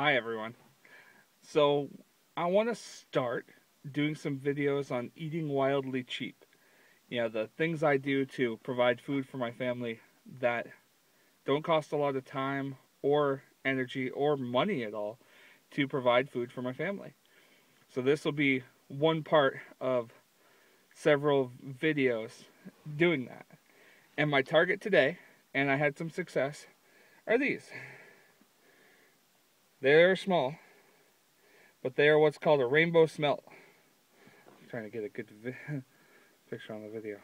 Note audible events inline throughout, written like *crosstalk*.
Hi everyone. So I want to start doing some videos on eating wildly cheap. You know, the things I do to provide food for my family that don't cost a lot of time or energy or money at all to provide food for my family. So this will be one part of several videos doing that. And my target today, and I had some success, are these. They're small, but they are what's called a rainbow smelt. I'm trying to get a good *laughs* picture on the video.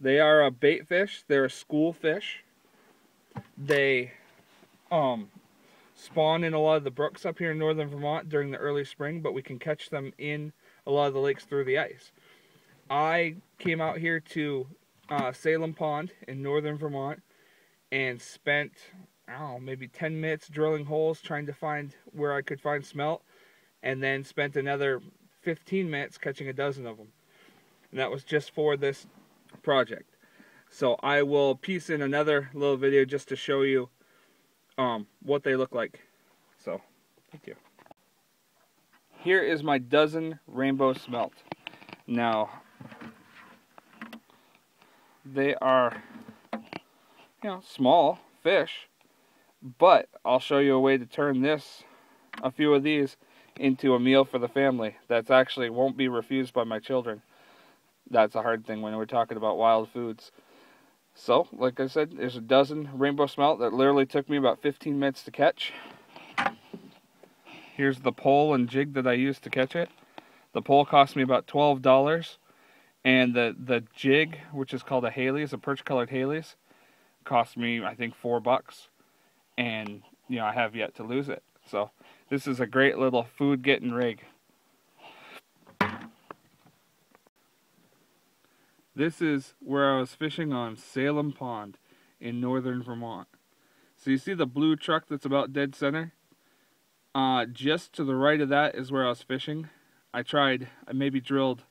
They are a bait fish. They're a school fish. They um, spawn in a lot of the brooks up here in northern Vermont during the early spring, but we can catch them in a lot of the lakes through the ice. I came out here to uh, Salem Pond in northern Vermont and spent Know, maybe 10 minutes drilling holes trying to find where I could find smelt, and then spent another 15 minutes catching a dozen of them. And that was just for this project. So I will piece in another little video just to show you um, what they look like. So, thank you. Here is my dozen rainbow smelt. Now, they are, you know, small fish, but I'll show you a way to turn this, a few of these, into a meal for the family that's actually won't be refused by my children. That's a hard thing when we're talking about wild foods. So, like I said, there's a dozen rainbow smelt that literally took me about 15 minutes to catch. Here's the pole and jig that I used to catch it. The pole cost me about $12 and the the jig, which is called a Haley's, a perch colored Haley's, cost me I think 4 bucks and you know I have yet to lose it. So this is a great little food getting rig. This is where I was fishing on Salem Pond in northern Vermont. So you see the blue truck that's about dead center? Uh, just to the right of that is where I was fishing. I tried, I maybe drilled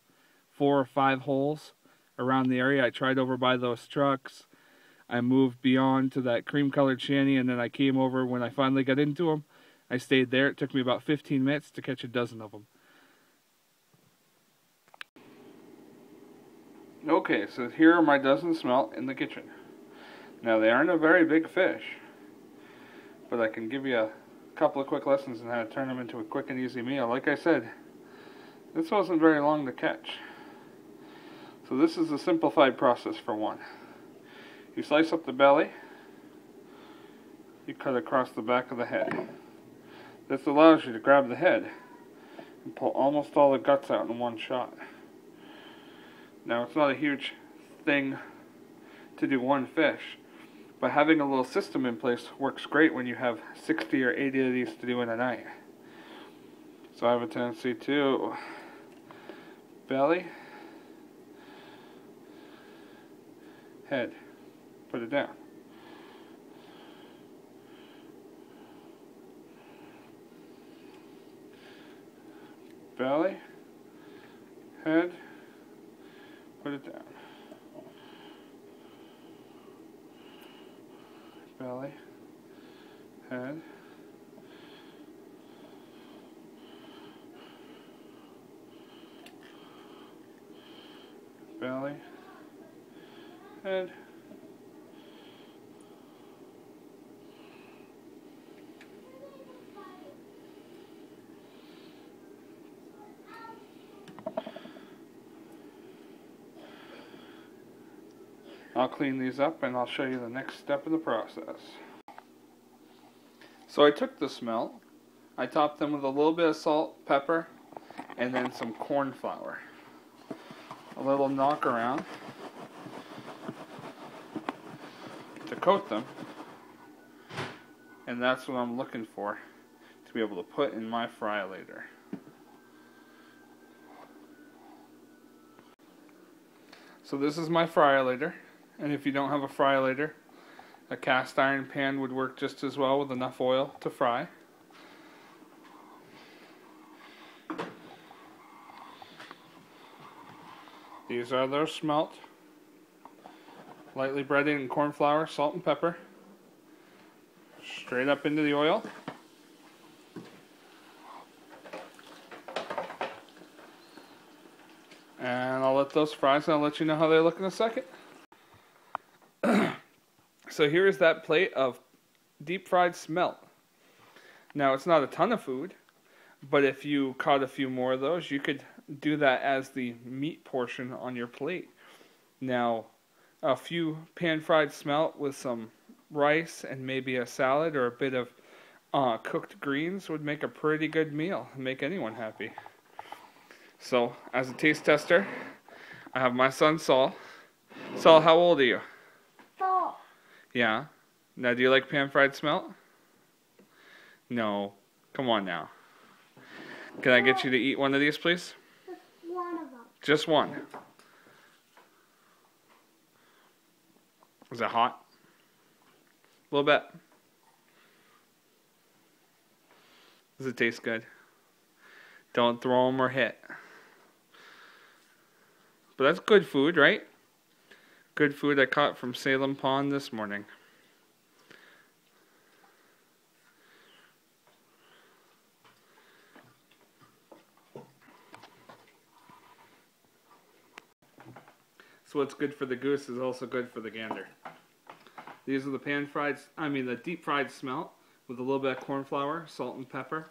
four or five holes around the area. I tried over by those trucks. I moved beyond to that cream colored shanty and then I came over when I finally got into them. I stayed there. It took me about 15 minutes to catch a dozen of them. Okay, so here are my dozen smelt in the kitchen. Now they aren't a very big fish, but I can give you a couple of quick lessons on how to turn them into a quick and easy meal. Like I said, this wasn't very long to catch. So this is a simplified process for one. You slice up the belly, you cut across the back of the head. This allows you to grab the head and pull almost all the guts out in one shot. Now it's not a huge thing to do one fish, but having a little system in place works great when you have 60 or 80 of these to do in a night. So I have a tendency to belly, head put it down. Belly, head, put it down. Belly, head, belly, head, I'll clean these up and I'll show you the next step of the process. So I took the smelt, I topped them with a little bit of salt, pepper, and then some corn flour. A little knock around to coat them. And that's what I'm looking for to be able to put in my FryDaddy. So this is my fryer later and if you don't have a FryDaddy, a cast iron pan would work just as well with enough oil to fry. These are those smelt, lightly breaded in corn flour, salt, and pepper. Straight up into the oil. And I'll let those fry, and I'll let you know how they look in a second so here is that plate of deep fried smelt. Now it's not a ton of food, but if you caught a few more of those, you could do that as the meat portion on your plate. Now, a few pan fried smelt with some rice and maybe a salad or a bit of uh, cooked greens would make a pretty good meal, and make anyone happy. So, as a taste tester, I have my son Saul. Saul, how old are you? Yeah. Now, do you like pan fried smelt? No. Come on now. Can I get you to eat one of these, please? Just one of them. Just one. Is it hot? A little bit. Does it taste good? Don't throw them or hit. But that's good food, right? Good food I caught from Salem Pond this morning. So what's good for the goose is also good for the gander. These are the pan fried, I mean the deep fried smelt with a little bit of corn flour, salt and pepper.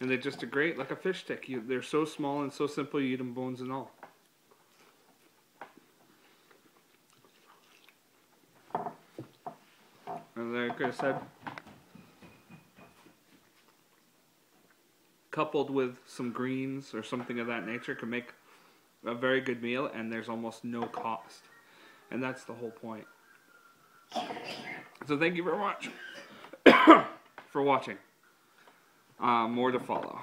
And they just are great, like a fish stick. You, they're so small and so simple you eat them bones and all. Like I said, coupled with some greens or something of that nature can make a very good meal and there's almost no cost. And that's the whole point. So thank you very much *coughs* for watching. Uh, more to follow.